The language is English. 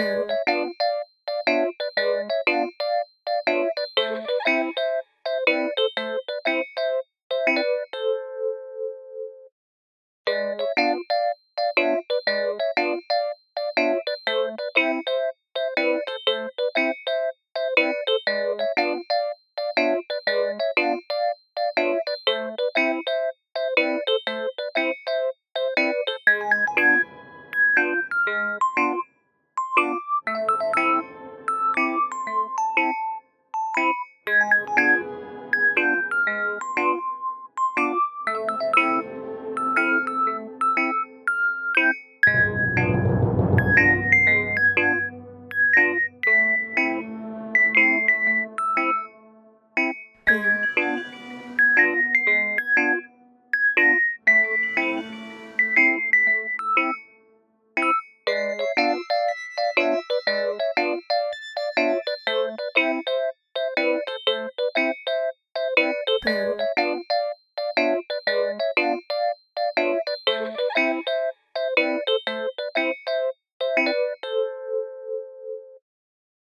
Twitter. Boo.